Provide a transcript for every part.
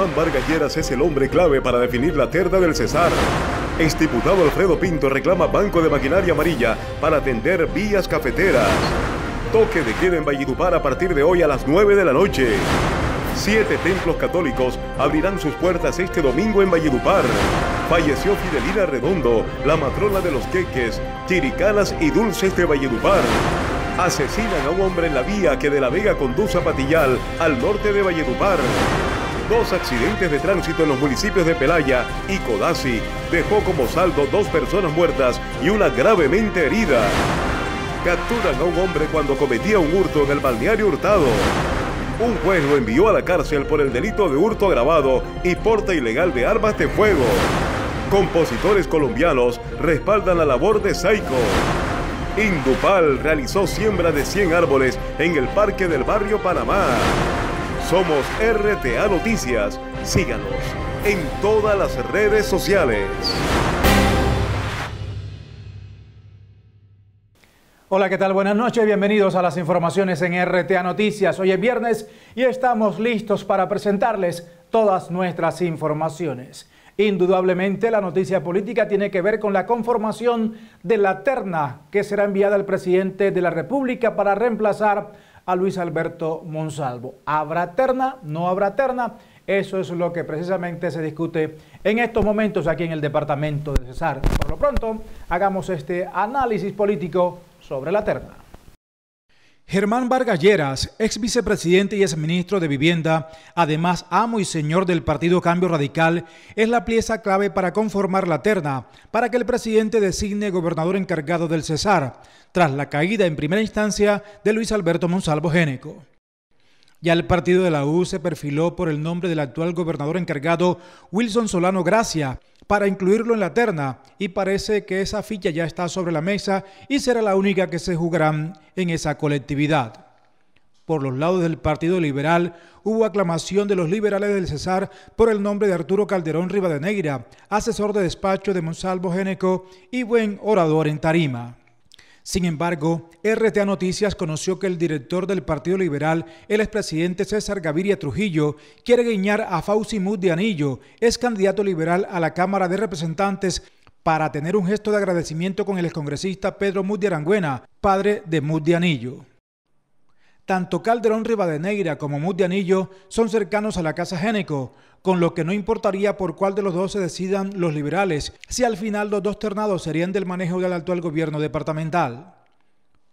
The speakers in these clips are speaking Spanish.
Germán Vargas Lleras es el hombre clave para definir la terna del Cesar. Exdiputado Alfredo Pinto reclama Banco de Maquinaria Amarilla para atender vías cafeteras. Toque de queda en Valledupar a partir de hoy a las 9 de la noche. Siete templos católicos abrirán sus puertas este domingo en Valledupar. Falleció Fidelina Redondo, la matrona de los queques, chiricanas y dulces de Valledupar. Asesinan a un hombre en la vía que de La Vega conduce a Patillal, al norte de Valledupar. Dos accidentes de tránsito en los municipios de Pelaya y Codazzi dejó como saldo dos personas muertas y una gravemente herida. Capturan a un hombre cuando cometía un hurto en el balneario Hurtado. Un juez lo envió a la cárcel por el delito de hurto agravado y porte ilegal de armas de fuego. Compositores colombianos respaldan la labor de Saico. Indupal realizó siembra de 100 árboles en el Parque del Barrio Panamá. Somos RTA Noticias. Síganos en todas las redes sociales. Hola, ¿qué tal? Buenas noches, bienvenidos a las informaciones en RTA Noticias. Hoy es viernes y estamos listos para presentarles todas nuestras informaciones. Indudablemente la noticia política tiene que ver con la conformación de la terna que será enviada al presidente de la República para reemplazar a Luis Alberto Monsalvo. ¿Habrá terna? ¿No habrá terna? Eso es lo que precisamente se discute en estos momentos aquí en el departamento de Cesar. Por lo pronto, hagamos este análisis político sobre la terna. Germán Vargas Lleras, ex vicepresidente y ex ministro de Vivienda, además amo y señor del Partido Cambio Radical, es la pieza clave para conformar la terna, para que el presidente designe gobernador encargado del Cesar, tras la caída en primera instancia de Luis Alberto Monsalvo Géneco. Ya el partido de la U se perfiló por el nombre del actual gobernador encargado Wilson Solano Gracia, para incluirlo en la terna y parece que esa ficha ya está sobre la mesa y será la única que se jugará en esa colectividad. Por los lados del Partido Liberal hubo aclamación de los liberales del Cesar por el nombre de Arturo Calderón Rivadeneira, asesor de despacho de Monsalvo Géneco y buen orador en tarima. Sin embargo, RTA Noticias conoció que el director del Partido Liberal, el expresidente César Gaviria Trujillo, quiere guiñar a Fauci Mud de Anillo, es candidato liberal a la Cámara de Representantes para tener un gesto de agradecimiento con el excongresista Pedro Mud de Arangüena, padre de Mud de Anillo. Tanto Calderón Rivadeneira como Mud de Anillo son cercanos a la Casa Géneco, con lo que no importaría por cuál de los dos se decidan los liberales, si al final los dos ternados serían del manejo del actual gobierno departamental.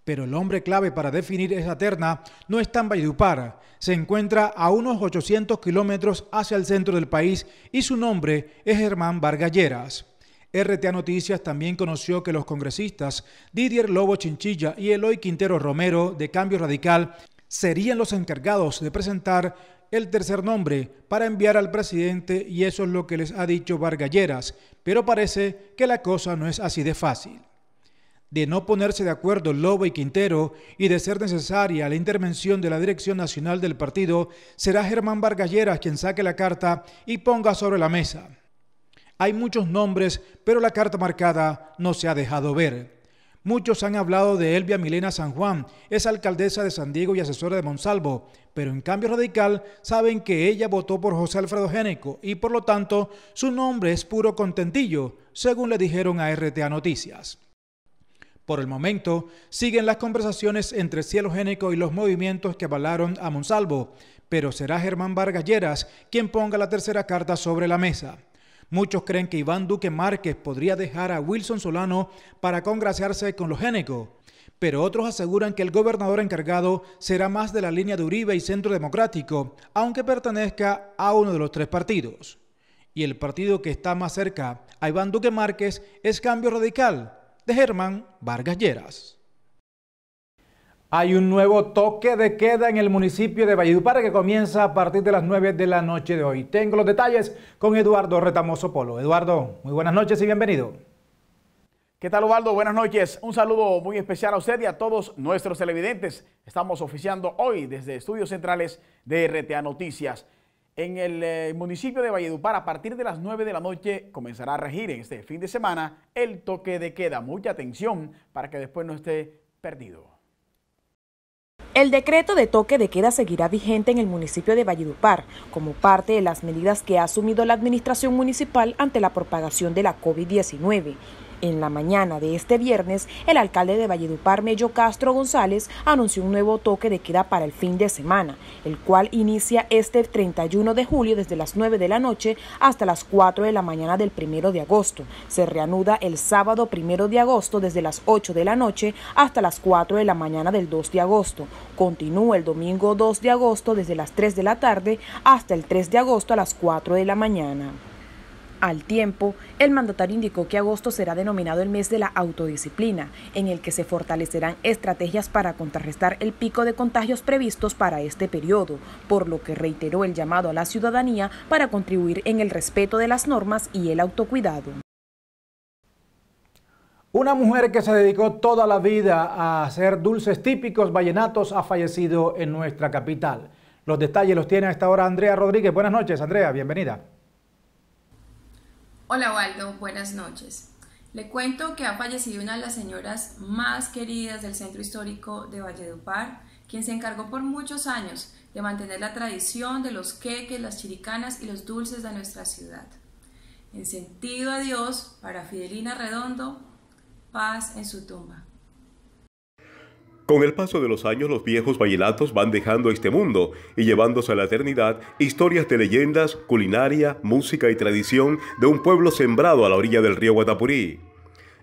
Pero el hombre clave para definir esa terna no está en Valledupar, se encuentra a unos 800 kilómetros hacia el centro del país y su nombre es Germán Vargalleras. RTA Noticias también conoció que los congresistas Didier Lobo Chinchilla y Eloy Quintero Romero de Cambio Radical serían los encargados de presentar el tercer nombre para enviar al presidente y eso es lo que les ha dicho Vargalleras, pero parece que la cosa no es así de fácil. De no ponerse de acuerdo Lobo y Quintero y de ser necesaria la intervención de la Dirección Nacional del partido, será Germán Vargalleras quien saque la carta y ponga sobre la mesa. Hay muchos nombres, pero la carta marcada no se ha dejado ver. Muchos han hablado de Elvia Milena San Juan, es alcaldesa de San Diego y asesora de Monsalvo, pero en cambio radical saben que ella votó por José Alfredo Géneco y por lo tanto su nombre es puro contentillo, según le dijeron a RTA Noticias. Por el momento, siguen las conversaciones entre Cielo Géneco y los movimientos que avalaron a Monsalvo, pero será Germán Vargas Lleras quien ponga la tercera carta sobre la mesa. Muchos creen que Iván Duque Márquez podría dejar a Wilson Solano para congraciarse con los Géneco, pero otros aseguran que el gobernador encargado será más de la línea de Uribe y Centro Democrático, aunque pertenezca a uno de los tres partidos. Y el partido que está más cerca a Iván Duque Márquez es Cambio Radical, de Germán Vargas Lleras. Hay un nuevo toque de queda en el municipio de Valledupar que comienza a partir de las 9 de la noche de hoy. Tengo los detalles con Eduardo Retamoso Polo. Eduardo, muy buenas noches y bienvenido. ¿Qué tal, Ubaldo? Buenas noches. Un saludo muy especial a usted y a todos nuestros televidentes. Estamos oficiando hoy desde Estudios Centrales de RTA Noticias. En el eh, municipio de Valledupar, a partir de las 9 de la noche, comenzará a regir en este fin de semana el toque de queda. Mucha atención para que después no esté perdido. El decreto de toque de queda seguirá vigente en el municipio de Valledupar como parte de las medidas que ha asumido la administración municipal ante la propagación de la COVID-19 en la mañana de este viernes, el alcalde de Valledupar, Mello Castro González, anunció un nuevo toque de queda para el fin de semana, el cual inicia este 31 de julio desde las 9 de la noche hasta las 4 de la mañana del 1 de agosto. Se reanuda el sábado 1 de agosto desde las 8 de la noche hasta las 4 de la mañana del 2 de agosto. Continúa el domingo 2 de agosto desde las 3 de la tarde hasta el 3 de agosto a las 4 de la mañana. Al tiempo, el mandatario indicó que agosto será denominado el mes de la autodisciplina, en el que se fortalecerán estrategias para contrarrestar el pico de contagios previstos para este periodo, por lo que reiteró el llamado a la ciudadanía para contribuir en el respeto de las normas y el autocuidado. Una mujer que se dedicó toda la vida a hacer dulces típicos vallenatos ha fallecido en nuestra capital. Los detalles los tiene a esta hora Andrea Rodríguez. Buenas noches, Andrea, bienvenida. Hola Waldo, buenas noches. Le cuento que ha fallecido una de las señoras más queridas del centro histórico de Valledupar, quien se encargó por muchos años de mantener la tradición de los queques, las chiricanas y los dulces de nuestra ciudad. En sentido a Dios, para Fidelina Redondo, paz en su tumba. Con el paso de los años, los viejos vallenatos van dejando este mundo y llevándose a la eternidad historias de leyendas, culinaria, música y tradición de un pueblo sembrado a la orilla del río Guatapurí.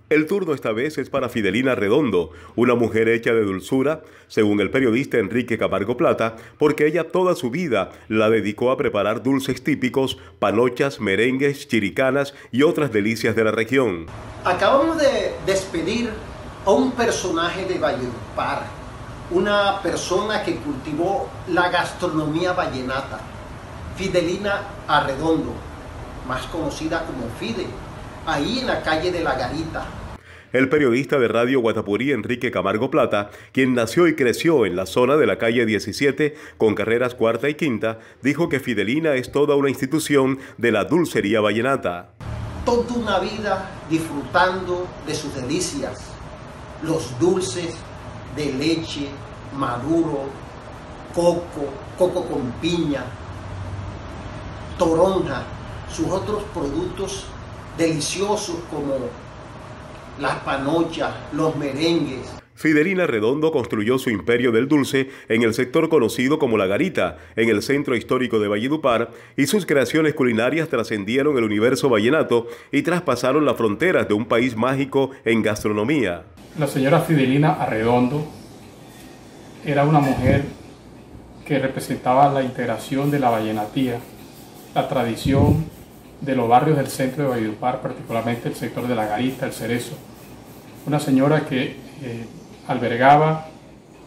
El turno esta vez es para Fidelina Redondo, una mujer hecha de dulzura, según el periodista Enrique Camargo Plata, porque ella toda su vida la dedicó a preparar dulces típicos, panochas, merengues, chiricanas y otras delicias de la región. Acabamos de despedir a un personaje de Valledupar, una persona que cultivó la gastronomía vallenata, Fidelina Arredondo, más conocida como Fide, ahí en la calle de la Garita. El periodista de Radio Guatapurí, Enrique Camargo Plata, quien nació y creció en la zona de la calle 17 con carreras cuarta y quinta, dijo que Fidelina es toda una institución de la dulcería vallenata. Toda una vida disfrutando de sus delicias, los dulces de leche, maduro, coco, coco con piña, toronja, sus otros productos deliciosos como las panochas, los merengues. Fidelina Redondo construyó su imperio del dulce en el sector conocido como La Garita, en el centro histórico de Valledupar, y sus creaciones culinarias trascendieron el universo vallenato y traspasaron las fronteras de un país mágico en gastronomía. La señora Fidelina Arredondo era una mujer que representaba la integración de la vallenatía, la tradición de los barrios del centro de Valledupar, particularmente el sector de La Garita, el Cerezo. Una señora que eh, albergaba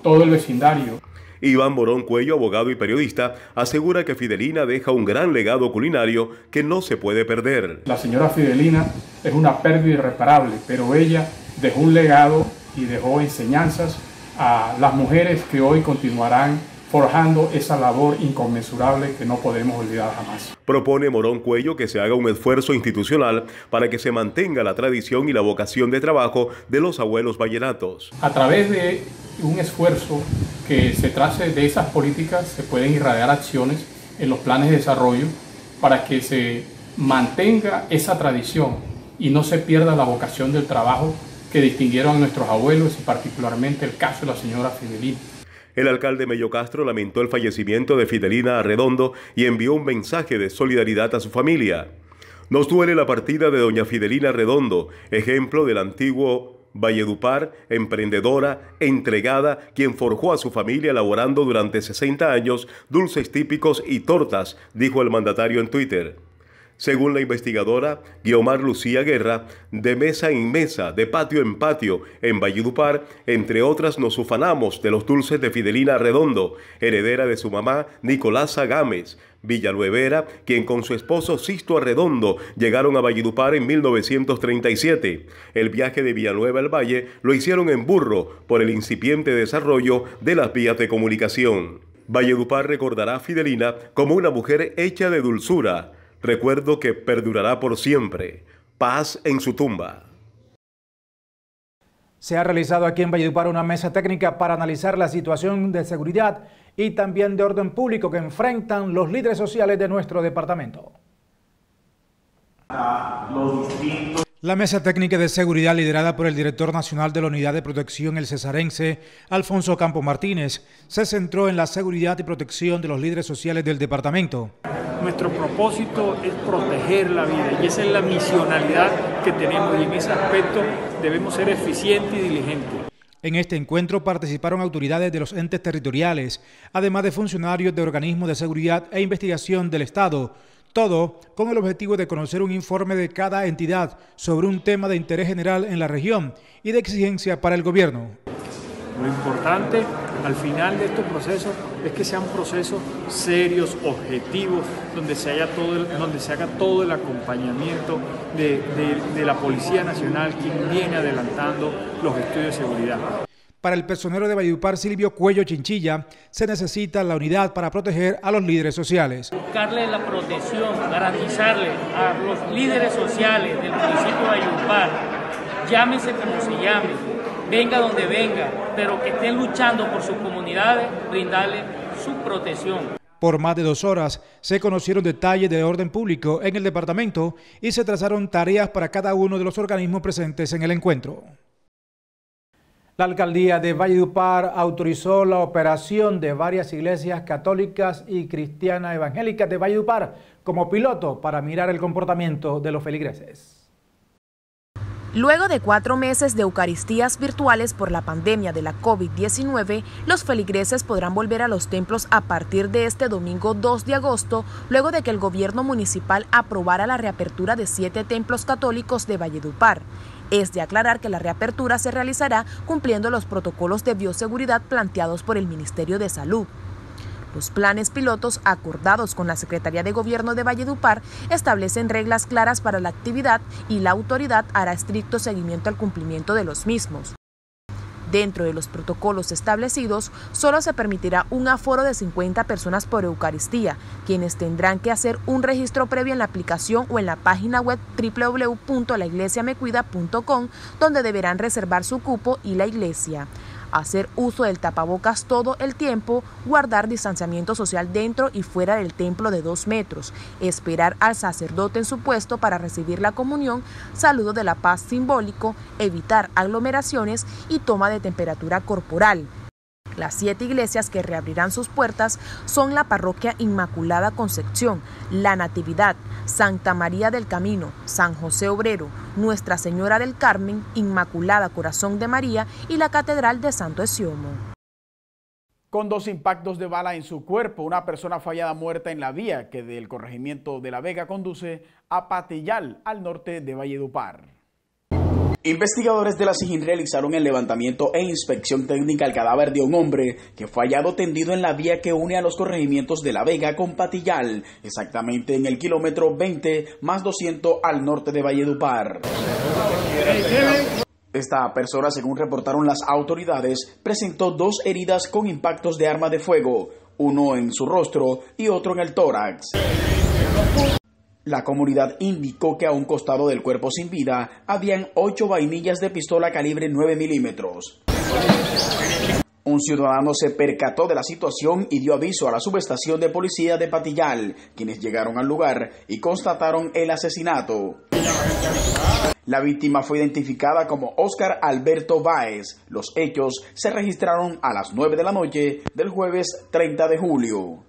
todo el vecindario. Iván Morón Cuello, abogado y periodista, asegura que Fidelina deja un gran legado culinario que no se puede perder. La señora Fidelina es una pérdida irreparable, pero ella dejó un legado y dejó enseñanzas a las mujeres que hoy continuarán forjando esa labor inconmensurable que no podemos olvidar jamás. Propone Morón Cuello que se haga un esfuerzo institucional para que se mantenga la tradición y la vocación de trabajo de los abuelos vallenatos. A través de un esfuerzo que se trace de esas políticas se pueden irradiar acciones en los planes de desarrollo para que se mantenga esa tradición y no se pierda la vocación del trabajo que distinguieron a nuestros abuelos y particularmente el caso de la señora Fidelina. El alcalde Mello Castro lamentó el fallecimiento de Fidelina Arredondo y envió un mensaje de solidaridad a su familia. Nos duele la partida de doña Fidelina Redondo, ejemplo del antiguo Valledupar, emprendedora, entregada, quien forjó a su familia elaborando durante 60 años dulces típicos y tortas, dijo el mandatario en Twitter. Según la investigadora Guiomar Lucía Guerra, de mesa en mesa, de patio en patio, en Valledupar, entre otras, nos ufanamos de los dulces de Fidelina Redondo, heredera de su mamá Nicolasa Gámez, Villanuevera, quien con su esposo Sisto Arredondo llegaron a Valledupar en 1937. El viaje de Villanueva al Valle lo hicieron en burro por el incipiente desarrollo de las vías de comunicación. Valledupar recordará a Fidelina como una mujer hecha de dulzura, recuerdo que perdurará por siempre. Paz en su tumba. Se ha realizado aquí en Valledupar una mesa técnica para analizar la situación de seguridad y también de orden público que enfrentan los líderes sociales de nuestro departamento. La mesa técnica de seguridad liderada por el director nacional de la Unidad de Protección el Cesarense, Alfonso Campo Martínez, se centró en la seguridad y protección de los líderes sociales del departamento. Nuestro propósito es proteger la vida y esa es la misionalidad que tenemos y en ese aspecto debemos ser eficientes y diligentes. En este encuentro participaron autoridades de los entes territoriales, además de funcionarios de organismos de seguridad e investigación del Estado, todo con el objetivo de conocer un informe de cada entidad sobre un tema de interés general en la región y de exigencia para el gobierno. Lo importante al final de estos procesos es que sean procesos serios, objetivos, donde se, haya todo donde se haga todo el acompañamiento de, de la Policía Nacional, quien viene adelantando los estudios de seguridad. Para el personero de Valledupar, Silvio Cuello Chinchilla, se necesita la unidad para proteger a los líderes sociales. Buscarle la protección, garantizarle a los líderes sociales del municipio de Valledupar, llámese como se llame, venga donde venga, pero que estén luchando por sus comunidades, brindarle su protección. Por más de dos horas se conocieron detalles de orden público en el departamento y se trazaron tareas para cada uno de los organismos presentes en el encuentro. La alcaldía de Valledupar autorizó la operación de varias iglesias católicas y cristianas evangélicas de Valledupar como piloto para mirar el comportamiento de los feligreses. Luego de cuatro meses de Eucaristías virtuales por la pandemia de la COVID-19, los feligreses podrán volver a los templos a partir de este domingo 2 de agosto, luego de que el gobierno municipal aprobara la reapertura de siete templos católicos de Valledupar. Es de aclarar que la reapertura se realizará cumpliendo los protocolos de bioseguridad planteados por el Ministerio de Salud. Los planes pilotos acordados con la Secretaría de Gobierno de Valledupar establecen reglas claras para la actividad y la autoridad hará estricto seguimiento al cumplimiento de los mismos. Dentro de los protocolos establecidos, solo se permitirá un aforo de 50 personas por Eucaristía, quienes tendrán que hacer un registro previo en la aplicación o en la página web www.laiglesiamecuida.com, donde deberán reservar su cupo y la iglesia hacer uso del tapabocas todo el tiempo, guardar distanciamiento social dentro y fuera del templo de dos metros, esperar al sacerdote en su puesto para recibir la comunión, saludo de la paz simbólico, evitar aglomeraciones y toma de temperatura corporal. Las siete iglesias que reabrirán sus puertas son la Parroquia Inmaculada Concepción, La Natividad, Santa María del Camino, San José Obrero, Nuestra Señora del Carmen, Inmaculada Corazón de María y la Catedral de Santo Esiomo. Con dos impactos de bala en su cuerpo, una persona fallada muerta en la vía que del corregimiento de La Vega conduce a Patillal, al norte de Valledupar. Investigadores de la SIGIN realizaron el levantamiento e inspección técnica al cadáver de un hombre que fue hallado tendido en la vía que une a los corregimientos de La Vega con Patillal, exactamente en el kilómetro 20 más 200 al norte de Valledupar. Esta persona, según reportaron las autoridades, presentó dos heridas con impactos de arma de fuego, uno en su rostro y otro en el tórax. La comunidad indicó que a un costado del cuerpo sin vida habían ocho vainillas de pistola calibre 9 milímetros. Un ciudadano se percató de la situación y dio aviso a la subestación de policía de Patillal, quienes llegaron al lugar y constataron el asesinato. La víctima fue identificada como Oscar Alberto Báez. Los hechos se registraron a las 9 de la noche del jueves 30 de julio.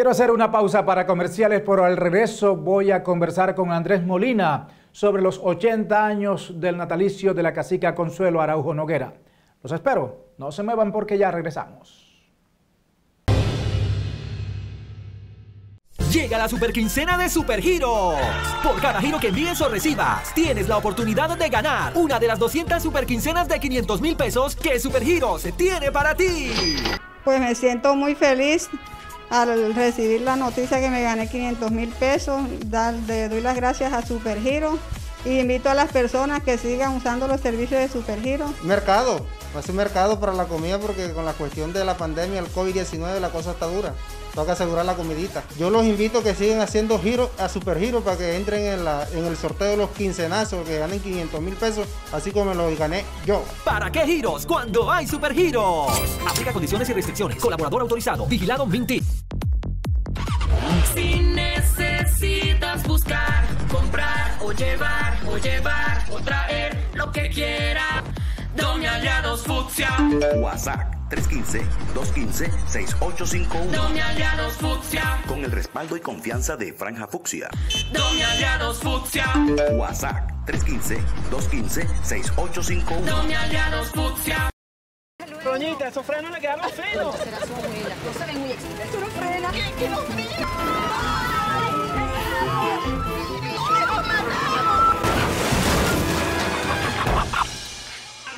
Quiero hacer una pausa para comerciales, pero al regreso voy a conversar con Andrés Molina sobre los 80 años del natalicio de la cacica Consuelo Araujo Noguera. Los espero, no se muevan porque ya regresamos. Llega la super quincena de Supergiros. Por cada giro que envíes o recibas, tienes la oportunidad de ganar una de las 200 super quincenas de 500 mil pesos que Supergiros tiene para ti. Pues me siento muy feliz al recibir la noticia que me gané 500 mil pesos, le doy las gracias a Supergiro Y invito a las personas que sigan usando los servicios de Supergiro. Mercado, hace mercado para la comida porque con la cuestión de la pandemia, el COVID-19, la cosa está dura. Toca asegurar la comidita. Yo los invito a que sigan haciendo giro a Supergiro para que entren en, la, en el sorteo de los quincenazos, que ganen 500 mil pesos, así como me los gané yo. ¿Para qué giros cuando hay Supergiros? Aplica condiciones y restricciones. Colaborador autorizado. Vigilado Minty. Si necesitas buscar, comprar o llevar, o llevar o traer lo que quiera, Doña Aliados Fucsia. WhatsApp 315-215-6851. Doña Aliados Fucsia. Con el respaldo y confianza de Franja Fucsia. Doña Aliados Fucsia. WhatsApp 315-215-6851. Doña Aliados Fucsia. Doñita, esos frenos le quedaron finos. Será su abuela. No se ven muy excelentes. Esto no frena. ¿Quién que los frena?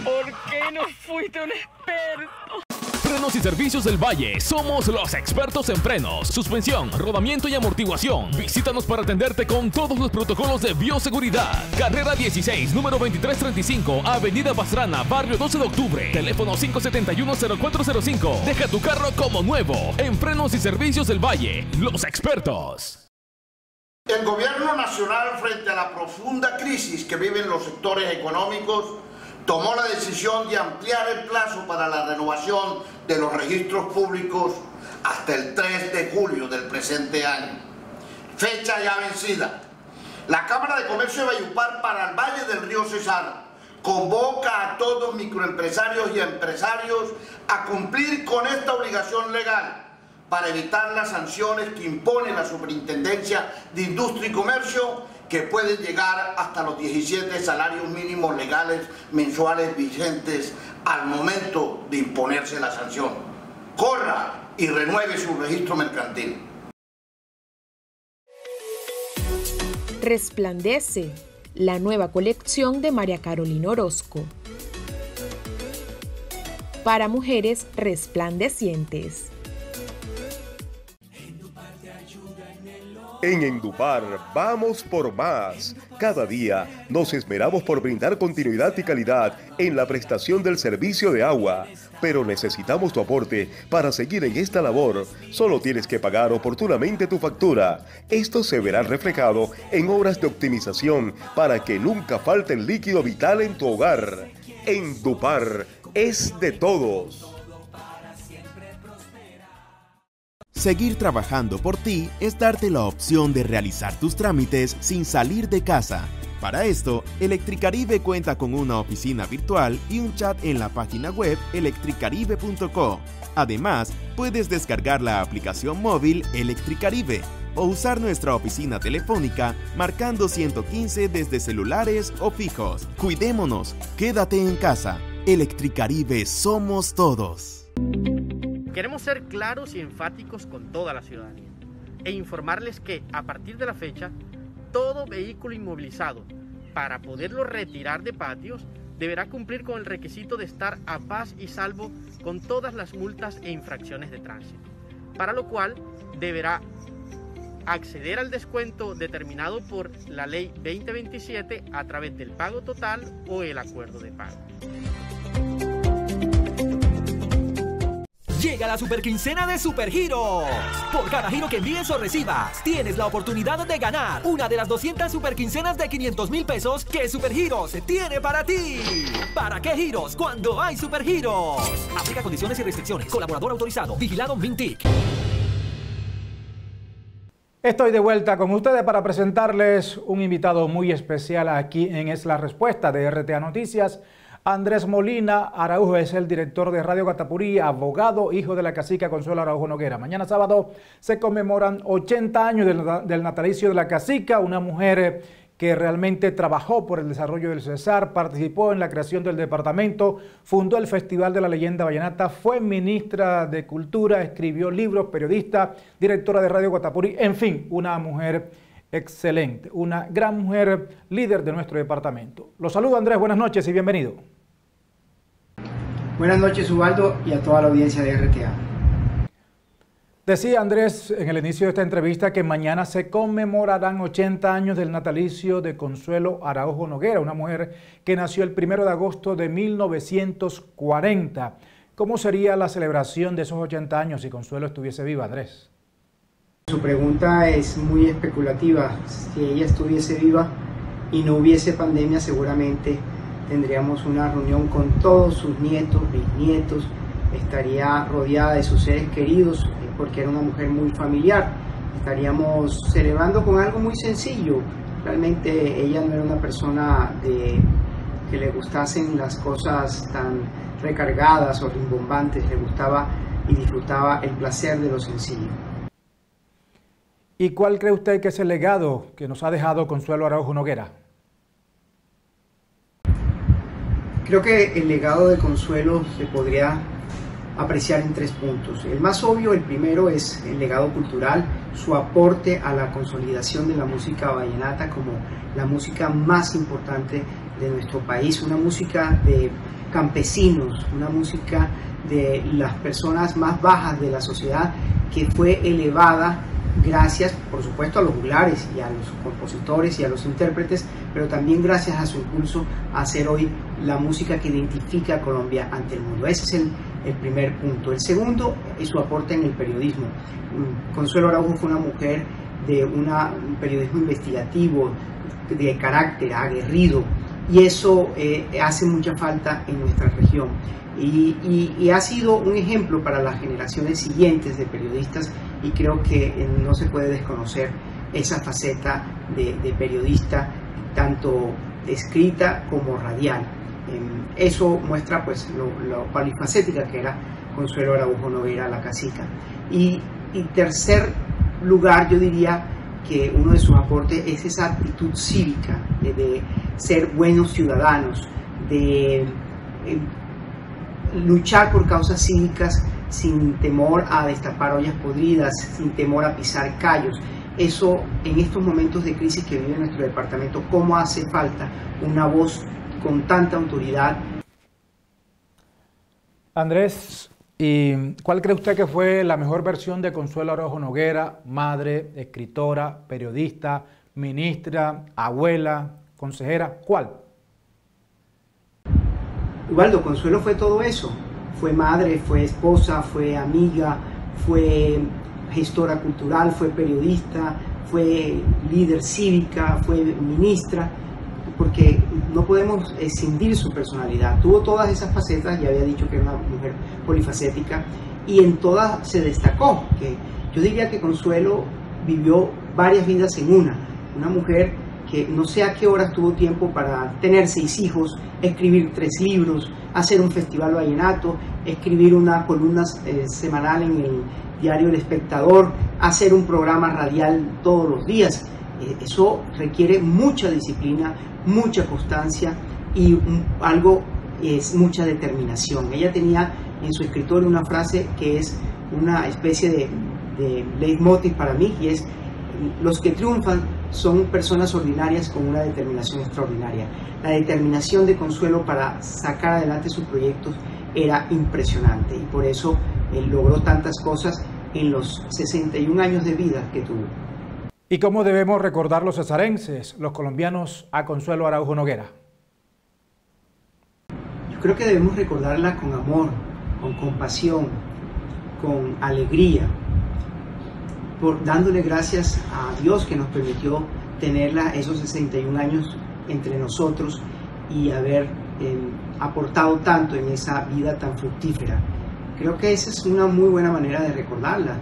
¿Por qué no fuiste un experto? Frenos y Servicios del Valle. Somos los expertos en frenos, suspensión, rodamiento y amortiguación. Visítanos para atenderte con todos los protocolos de bioseguridad. Carrera 16, número 2335, Avenida Pastrana, Barrio 12 de Octubre. Teléfono 571-0405. Deja tu carro como nuevo. En Frenos y Servicios del Valle. Los expertos. El gobierno nacional frente a la profunda crisis que viven los sectores económicos tomó la decisión de ampliar el plazo para la renovación de los registros públicos hasta el 3 de julio del presente año. Fecha ya vencida. La Cámara de Comercio de Bayupar para el Valle del Río Cesar convoca a todos microempresarios y empresarios a cumplir con esta obligación legal para evitar las sanciones que impone la Superintendencia de Industria y Comercio que pueden llegar hasta los 17 salarios mínimos legales mensuales vigentes al momento de imponerse la sanción. Corra y renueve su registro mercantil. Resplandece, la nueva colección de María Carolina Orozco. Para mujeres resplandecientes. En Endupar vamos por más. Cada día nos esmeramos por brindar continuidad y calidad en la prestación del servicio de agua. Pero necesitamos tu aporte para seguir en esta labor. Solo tienes que pagar oportunamente tu factura. Esto se verá reflejado en obras de optimización para que nunca falte el líquido vital en tu hogar. Endupar es de todos. Seguir trabajando por ti es darte la opción de realizar tus trámites sin salir de casa. Para esto, Electricaribe cuenta con una oficina virtual y un chat en la página web electricaribe.co. Además, puedes descargar la aplicación móvil Electricaribe o usar nuestra oficina telefónica marcando 115 desde celulares o fijos. Cuidémonos, quédate en casa. Electricaribe somos todos. Queremos ser claros y enfáticos con toda la ciudadanía e informarles que a partir de la fecha, todo vehículo inmovilizado para poderlo retirar de patios deberá cumplir con el requisito de estar a paz y salvo con todas las multas e infracciones de tránsito, para lo cual deberá acceder al descuento determinado por la ley 2027 a través del pago total o el acuerdo de pago. Llega la super quincena de Supergiros. Por cada giro que envíes o recibas, tienes la oportunidad de ganar una de las 200 super quincenas de 500 mil pesos que Supergiros tiene para ti. ¿Para qué giros cuando hay Supergiros? Aplica condiciones y restricciones. Colaborador autorizado. Vigilado Mintic. Estoy de vuelta con ustedes para presentarles un invitado muy especial aquí en Es la Respuesta de RTA Noticias. Andrés Molina Araujo es el director de Radio Catapurí, abogado, hijo de la cacica Consuelo Araujo Noguera. Mañana sábado se conmemoran 80 años del, natalicio de la cacica, una mujer que realmente trabajó por el desarrollo del Cesar, participó en la creación del departamento, fundó el Festival de la Leyenda Vallenata, fue ministra de Cultura, escribió libros, periodista, directora de Radio Guatapurí, en fin, una mujer excelente, una gran mujer líder de nuestro departamento. Los saludo Andrés, buenas noches y bienvenido. Buenas noches Ubaldo y a toda la audiencia de RTA. Decía Andrés en el inicio de esta entrevista que mañana se conmemorarán 80 años del natalicio de Consuelo Araujo Noguera, una mujer que nació el 1 de agosto de 1940. ¿Cómo sería la celebración de esos 80 años si Consuelo estuviese viva, Andrés? Su pregunta es muy especulativa. Si ella estuviese viva y no hubiese pandemia, seguramente tendríamos una reunión con todos sus nietos, bisnietos, estaría rodeada de sus seres queridos porque era una mujer muy familiar. Estaríamos celebrando con algo muy sencillo. Realmente ella no era una persona de, que le gustasen las cosas tan recargadas o rimbombantes, le gustaba y disfrutaba el placer de lo sencillo. ¿Y cuál cree usted que es el legado que nos ha dejado Consuelo Araujo Noguera? Creo que el legado de Consuelo se podría apreciar en tres puntos. El más obvio, el primero, es el legado cultural, su aporte a la consolidación de la música vallenata como la música más importante de nuestro país, una música de campesinos, una música de las personas más bajas de la sociedad que fue elevada gracias, por supuesto, a los juglares y a los compositores y a los intérpretes, pero también gracias a su impulso a hacer hoy la música que identifica a Colombia ante el mundo. Ese es el, el primer punto. El segundo es su aporte en el periodismo. Mm, Consuelo Araujo fue una mujer de un periodismo investigativo, de carácter aguerrido, y eso eh, hace mucha falta en nuestra región. Y, y, y, ha sido un ejemplo para las generaciones siguientes de periodistas y creo que eh, no se puede desconocer esa faceta de, de periodista, tanto escrita como radial. Eh, eso muestra pues lo, lo, polifacética que era Consuelo Araujo Noguera, la casica. Y, y tercer lugar, yo diría que uno de sus aportes es esa actitud cívica de, de ser buenos ciudadanos, de eh, luchar por causas cívicas sin temor a destapar ollas podridas, sin temor a pisar callos. Eso en estos momentos de crisis que vive nuestro departamento, ¿cómo hace falta una voz con tanta autoridad? Andrés, ¿y cuál cree usted que fue la mejor versión de Consuelo Araujo Noguera, madre, escritora, periodista, ministra, abuela, consejera? ¿Cuál? Ubaldo, Consuelo fue todo eso. Fue madre, fue esposa, fue amiga, fue gestora cultural, fue periodista, fue líder cívica, fue ministra, porque no podemos escindir su personalidad. Tuvo todas esas facetas, ya había dicho que era una mujer polifacética, y en todas se destacó. Que yo diría que Consuelo vivió varias vidas en una. Una mujer que no sé a qué horas tuvo tiempo para tener seis hijos, escribir tres libros, hacer un festival vallenato, escribir una columna eh, semanal en el diario El Espectador, hacer un programa radial todos los días. Eh, eso requiere mucha disciplina, mucha constancia y algo es mucha determinación. Ella tenía en su escritorio una frase que es una especie de, de leitmotiv para mí y es los que triunfan son personas ordinarias con una determinación extraordinaria. La determinación de Consuelo para sacar adelante sus proyectos era impresionante y por eso él logró tantas cosas en los 61 años de vida que tuvo. ¿Y cómo debemos recordar los cesarenses, los colombianos, a Consuelo Araujo Noguera? Yo creo que debemos recordarla con amor, con compasión, con alegría, por, dándole gracias a Dios que nos permitió tenerla esos 61 años entre nosotros y haber eh, aportado tanto en esa vida tan fructífera. Creo que esa es una muy buena manera de recordarla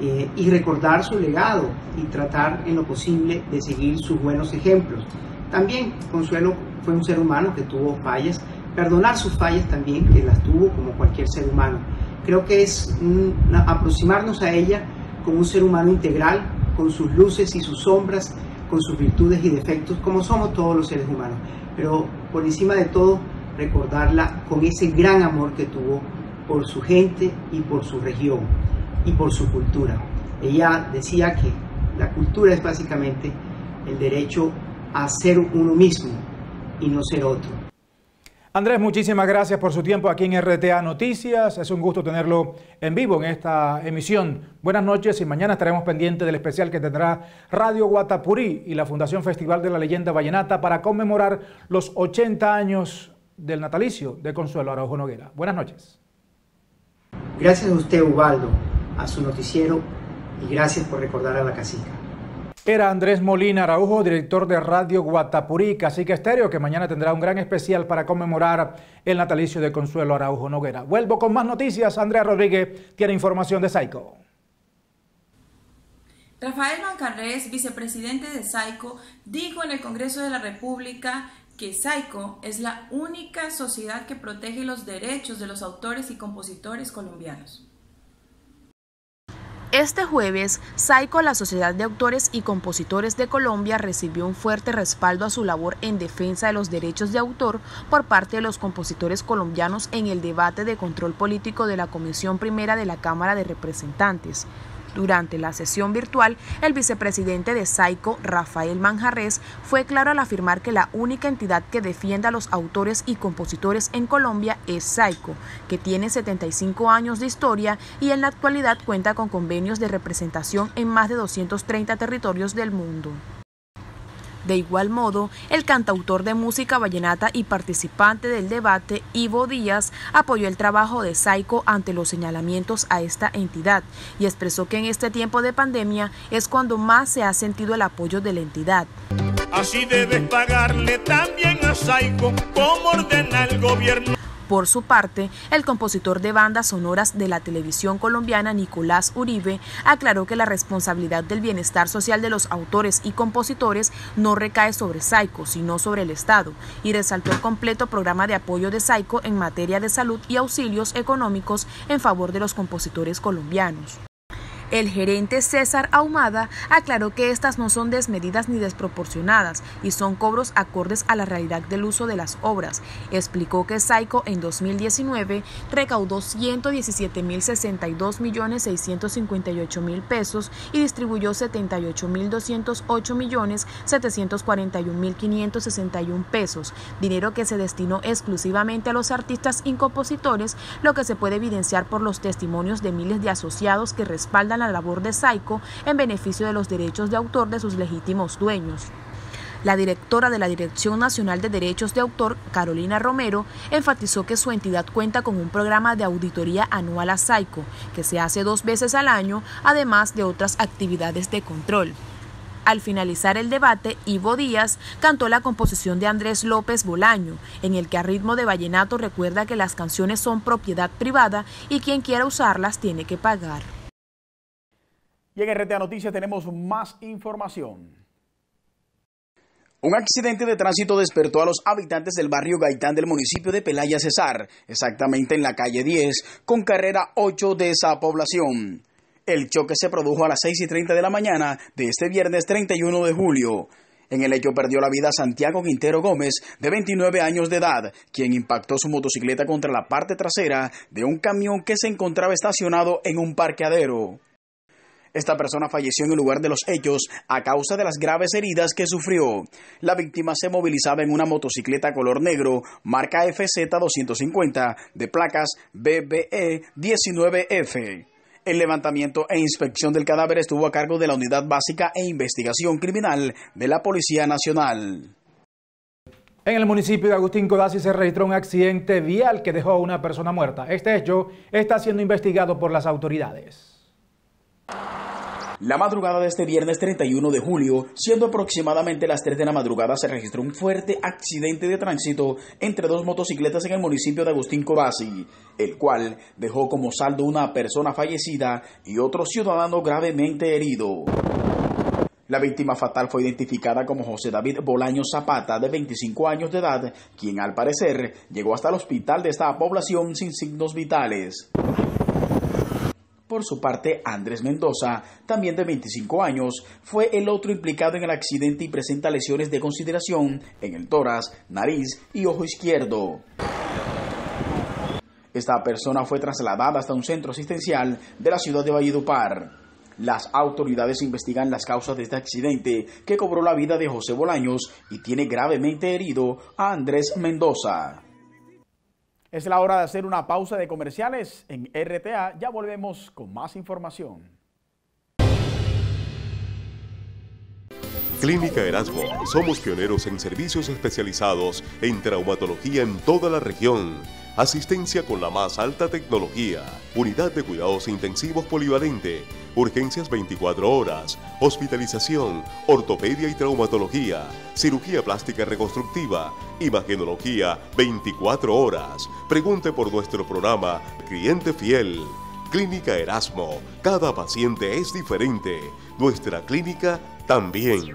eh, y recordar su legado y tratar en lo posible de seguir sus buenos ejemplos. También Consuelo fue un ser humano que tuvo fallas, perdonar sus fallas también, que las tuvo como cualquier ser humano. Creo que es una, aproximarnos a ella como un ser humano integral, con sus luces y sus sombras, con sus virtudes y defectos, como somos todos los seres humanos. Pero por encima de todo, recordarla con ese gran amor que tuvo por su gente y por su región y por su cultura. Ella decía que la cultura es básicamente el derecho a ser uno mismo y no ser otro. Andrés, muchísimas gracias por su tiempo aquí en RTA Noticias. Es un gusto tenerlo en vivo en esta emisión. Buenas noches y mañana estaremos pendientes del especial que tendrá Radio Guatapurí y la Fundación Festival de la Leyenda Vallenata para conmemorar los 80 años del natalicio de Consuelo Araujo Noguera. Buenas noches. Gracias a usted, Ubaldo, a su noticiero y gracias por recordar a la casica. Era Andrés Molina Araujo, director de Radio Guatapurí, Cacique Estéreo, que mañana tendrá un gran especial para conmemorar el natalicio de Consuelo Araujo Noguera. Vuelvo con más noticias. Andrea Rodríguez tiene información de Saico. Rafael Mancarrés, vicepresidente de Saico, dijo en el Congreso de la República que Saico es la única sociedad que protege los derechos de los autores y compositores colombianos. Este jueves, SAICO, la Sociedad de Autores y Compositores de Colombia, recibió un fuerte respaldo a su labor en defensa de los derechos de autor por parte de los compositores colombianos en el debate de control político de la Comisión Primera de la Cámara de Representantes. Durante la sesión virtual, el vicepresidente de SAICO, Rafael Manjarres, fue claro al afirmar que la única entidad que defiende a los autores y compositores en Colombia es SAICO, que tiene 75 años de historia y en la actualidad cuenta con convenios de representación en más de 230 territorios del mundo. De igual modo, el cantautor de música vallenata y participante del debate, Ivo Díaz, apoyó el trabajo de Saico ante los señalamientos a esta entidad y expresó que en este tiempo de pandemia es cuando más se ha sentido el apoyo de la entidad. Así debes pagarle también a Saico como ordena el gobierno. Por su parte, el compositor de bandas sonoras de la televisión colombiana Nicolás Uribe aclaró que la responsabilidad del bienestar social de los autores y compositores no recae sobre Saico, sino sobre el Estado, y resaltó el completo programa de apoyo de Saico en materia de salud y auxilios económicos en favor de los compositores colombianos. El gerente César Ahumada aclaró que estas no son desmedidas ni desproporcionadas y son cobros acordes a la realidad del uso de las obras. Explicó que Saico en 2019 recaudó 117.062 millones 658 mil pesos y distribuyó 78.208 millones 741 mil 561 pesos, dinero que se destinó exclusivamente a los artistas y compositores, lo que se puede evidenciar por los testimonios de miles de asociados que respaldan la labor de Saico en beneficio de los derechos de autor de sus legítimos dueños. La directora de la Dirección Nacional de Derechos de Autor, Carolina Romero, enfatizó que su entidad cuenta con un programa de auditoría anual a Saico, que se hace dos veces al año, además de otras actividades de control. Al finalizar el debate, Ivo Díaz cantó la composición de Andrés López Bolaño, en el que a ritmo de vallenato recuerda que las canciones son propiedad privada y quien quiera usarlas tiene que pagar. Y en RTA Noticias tenemos más información. Un accidente de tránsito despertó a los habitantes del barrio Gaitán del municipio de Pelaya Cesar, exactamente en la calle 10, con carrera 8 de esa población. El choque se produjo a las 6 y 30 de la mañana de este viernes 31 de julio. En el hecho perdió la vida Santiago Quintero Gómez, de 29 años de edad, quien impactó su motocicleta contra la parte trasera de un camión que se encontraba estacionado en un parqueadero. Esta persona falleció en el lugar de los hechos a causa de las graves heridas que sufrió. La víctima se movilizaba en una motocicleta color negro, marca FZ250, de placas BBE 19F. El levantamiento e inspección del cadáver estuvo a cargo de la Unidad Básica e Investigación Criminal de la Policía Nacional. En el municipio de Agustín Codazzi se registró un accidente vial que dejó a una persona muerta. Este hecho está siendo investigado por las autoridades. La madrugada de este viernes 31 de julio, siendo aproximadamente las 3 de la madrugada, se registró un fuerte accidente de tránsito entre dos motocicletas en el municipio de Agustín Cobasi, el cual dejó como saldo una persona fallecida y otro ciudadano gravemente herido. La víctima fatal fue identificada como José David Bolaño Zapata, de 25 años de edad, quien al parecer llegó hasta el hospital de esta población sin signos vitales. Por su parte, Andrés Mendoza, también de 25 años, fue el otro implicado en el accidente y presenta lesiones de consideración en el tórax, nariz y ojo izquierdo. Esta persona fue trasladada hasta un centro asistencial de la ciudad de Valledupar. Las autoridades investigan las causas de este accidente que cobró la vida de José Bolaños y tiene gravemente herido a Andrés Mendoza. Es la hora de hacer una pausa de comerciales en RTA. Ya volvemos con más información. Clínica Erasmo. Somos pioneros en servicios especializados en traumatología en toda la región. Asistencia con la más alta tecnología. Unidad de cuidados intensivos polivalente. Urgencias 24 horas. Hospitalización. Ortopedia y traumatología. Cirugía plástica reconstructiva. Imagenología 24 horas. Pregunte por nuestro programa Cliente Fiel. Clínica Erasmo. Cada paciente es diferente. Nuestra clínica también.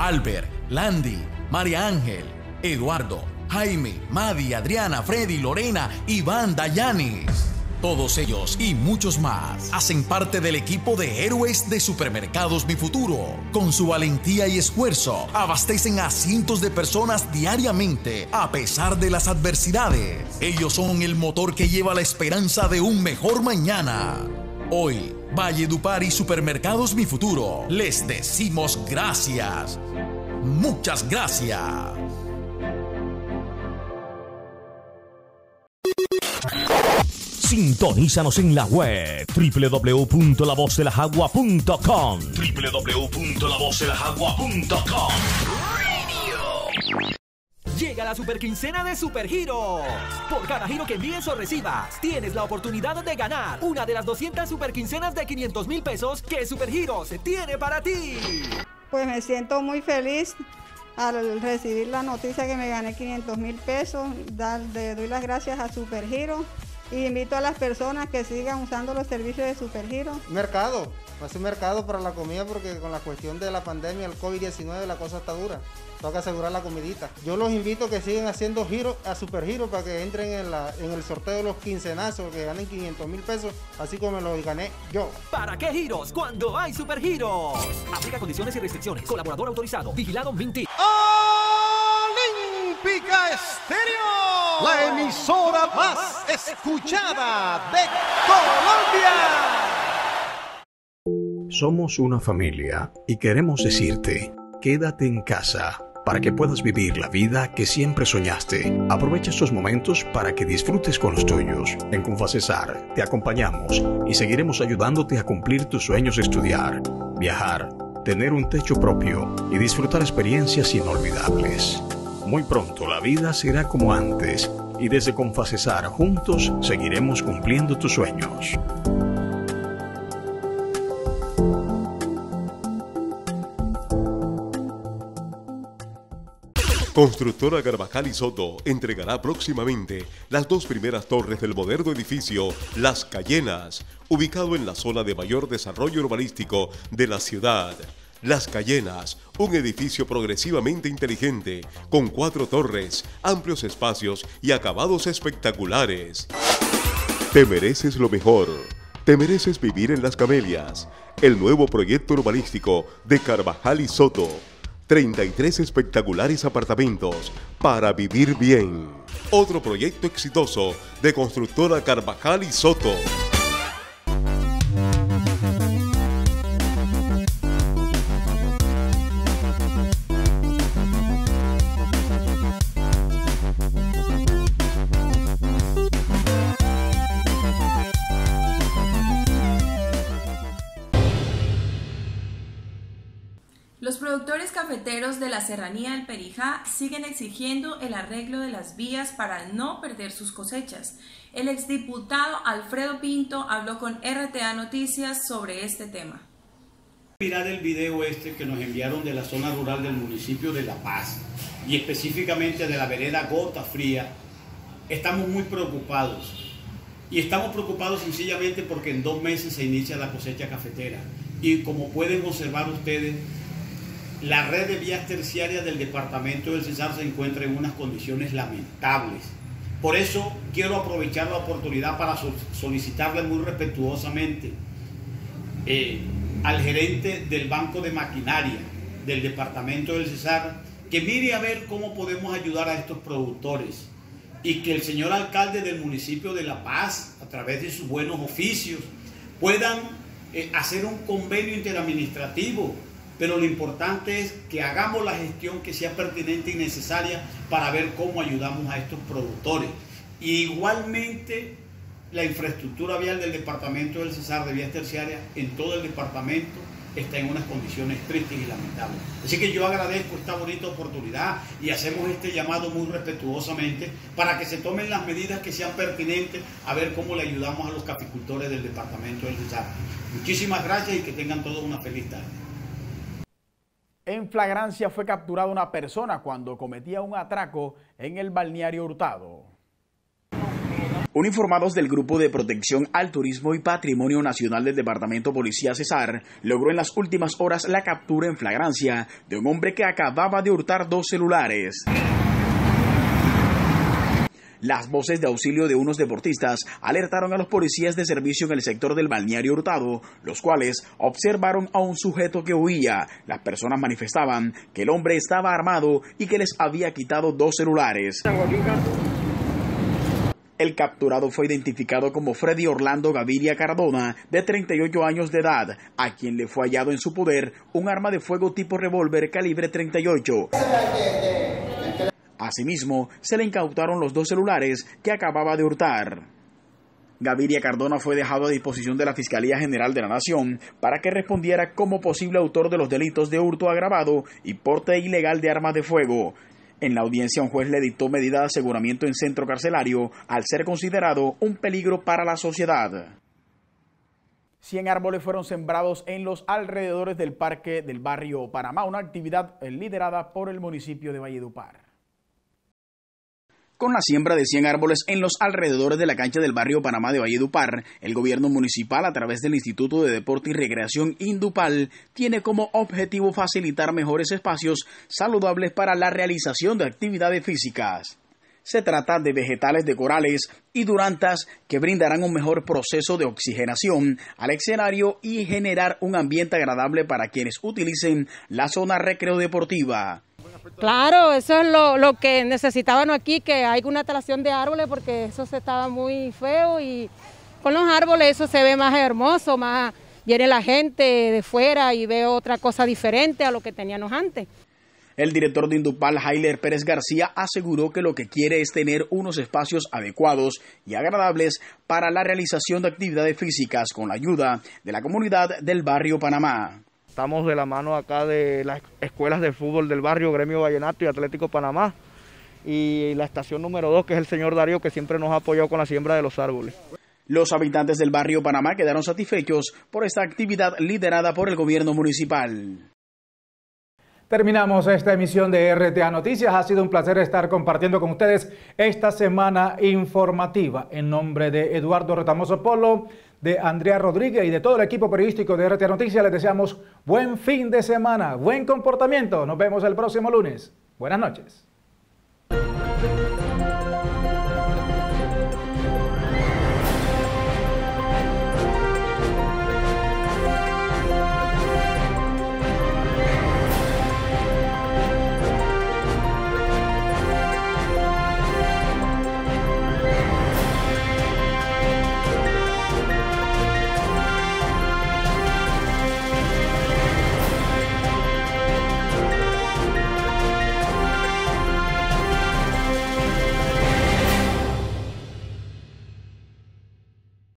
Albert, Landy, María Ángel, Eduardo, Jaime, Madi, Adriana, Freddy, Lorena, Iván, Dayanis. Todos ellos y muchos más hacen parte del equipo de héroes de Supermercados Mi Futuro. Con su valentía y esfuerzo, abastecen a cientos de personas diariamente a pesar de las adversidades. Ellos son el motor que lleva la esperanza de un mejor mañana. Hoy, Valledupar y Supermercados Mi Futuro, les decimos gracias. Muchas gracias. Sintonízanos en la web www.lavozdelajagua.com www.lavozdelajagua.com Llega la super quincena de Supergiros. Por cada giro que envíes o recibas, tienes la oportunidad de ganar una de las 200 super quincenas de 500 mil pesos que Supergiros tiene para ti. Pues me siento muy feliz al recibir la noticia que me gané 500 mil pesos. Le doy las gracias a Supergiro y invito a las personas que sigan usando los servicios de Supergiro. Mercado, hace un mercado para la comida porque con la cuestión de la pandemia, el COVID-19, la cosa está dura. Toca asegurar la comidita. Yo los invito a que sigan haciendo giros a Supergiro para que entren en, la, en el sorteo de los quincenazos, que ganen 500 mil pesos, así como me los gané yo. ¿Para qué giros cuando hay supergiros? Aplica condiciones y restricciones. Colaborador autorizado. Vigilado Minty. Olímpica Estéreo, la emisora más escuchada de Colombia. Somos una familia y queremos decirte, quédate en casa para que puedas vivir la vida que siempre soñaste. Aprovecha estos momentos para que disfrutes con los tuyos. En Confacesar te acompañamos y seguiremos ayudándote a cumplir tus sueños de estudiar, viajar, tener un techo propio y disfrutar experiencias inolvidables. Muy pronto la vida será como antes y desde Confacesar juntos seguiremos cumpliendo tus sueños. Constructora Carvajal y Soto entregará próximamente las dos primeras torres del moderno edificio Las Cayenas, ubicado en la zona de mayor desarrollo urbanístico de la ciudad. Las Cayenas, un edificio progresivamente inteligente, con cuatro torres, amplios espacios y acabados espectaculares. Te mereces lo mejor. Te mereces vivir en Las Camelias, el nuevo proyecto urbanístico de Carvajal y Soto. 33 espectaculares apartamentos para vivir bien. Otro proyecto exitoso de constructora Carvajal y Soto. Cafeteros de la Serranía del Perijá siguen exigiendo el arreglo de las vías para no perder sus cosechas. El exdiputado Alfredo Pinto habló con RTA Noticias sobre este tema. Mirar el video este que nos enviaron de la zona rural del municipio de La Paz y específicamente de la vereda Gota Fría, estamos muy preocupados. Y estamos preocupados sencillamente porque en dos meses se inicia la cosecha cafetera. Y como pueden observar ustedes, la red de vías terciarias del departamento del Cesar se encuentra en unas condiciones lamentables. Por eso quiero aprovechar la oportunidad para so- solicitarle muy respetuosamente eh, al gerente del Banco de Maquinaria del departamento del Cesar que mire a ver cómo podemos ayudar a estos productores y que el señor alcalde del municipio de La Paz, a través de sus buenos oficios, puedan eh, hacer un convenio interadministrativo pero lo importante es que hagamos la gestión que sea pertinente y necesaria para ver cómo ayudamos a estos productores. Y igualmente la infraestructura vial del departamento del Cesar de vías terciarias en todo el departamento está en unas condiciones tristes y lamentables. Así que yo agradezco esta bonita oportunidad y hacemos este llamado muy respetuosamente para que se tomen las medidas que sean pertinentes a ver cómo le ayudamos a los caficultores del departamento del Cesar. Muchísimas gracias y que tengan todos una feliz tarde. En flagrancia fue capturada una persona cuando cometía un atraco en el balneario Hurtado. Uniformados del Grupo de Protección al Turismo y Patrimonio Nacional del Departamento Policía Cesar logró en las últimas horas la captura en flagrancia de un hombre que acababa de hurtar dos celulares. Las voces de auxilio de unos deportistas alertaron a los policías de servicio en el sector del balneario Hurtado, los cuales observaron a un sujeto que huía. Las personas manifestaban que el hombre estaba armado y que les había quitado dos celulares. El capturado fue identificado como Freddy Orlando Gaviria Cardona, de 38 años de edad, a quien le fue hallado en su poder un arma de fuego tipo revólver calibre 38. Asimismo, se le incautaron los dos celulares que acababa de hurtar. Gaviria Cardona fue dejado a disposición de la Fiscalía General de la Nación para que respondiera como posible autor de los delitos de hurto agravado y porte ilegal de armas de fuego. En la audiencia, un juez le dictó medida de aseguramiento en centro carcelario al ser considerado un peligro para la sociedad. 100 árboles fueron sembrados en los alrededores del parque del barrio Panamá, una actividad liderada por el municipio de Valledupar. Con la siembra de 100 árboles en los alrededores de la cancha del barrio Panamá de Valledupar, el gobierno municipal, a través del Instituto de Deporte y Recreación Indupal, tiene como objetivo facilitar mejores espacios saludables para la realización de actividades físicas. Se trata de vegetales de corales y durantas que brindarán un mejor proceso de oxigenación al escenario y generar un ambiente agradable para quienes utilicen la zona recreo deportiva. Claro, eso es lo, lo que necesitaban aquí, que hay una talación de árboles porque eso se estaba muy feo y con los árboles eso se ve más hermoso, más viene la gente de fuera y ve otra cosa diferente a lo que teníamos antes. El director de Indupal, Jailer Pérez García, aseguró que lo que quiere es tener unos espacios adecuados y agradables para la realización de actividades físicas con la ayuda de la comunidad del barrio Panamá. Estamos de la mano acá de las escuelas de fútbol del barrio, Gremio Vallenato y Atlético Panamá. Y la estación número 2, que es el señor Darío, que siempre nos ha apoyado con la siembra de los árboles. Los habitantes del barrio Panamá quedaron satisfechos por esta actividad liderada por el gobierno municipal. Terminamos esta emisión de RTA Noticias. Ha sido un placer estar compartiendo con ustedes esta semana informativa. En nombre de Eduardo Retamoso Polo, de Andrea Rodríguez y de todo el equipo periodístico de RTA Noticias, les deseamos buen fin de semana, buen comportamiento. Nos vemos el próximo lunes. Buenas noches.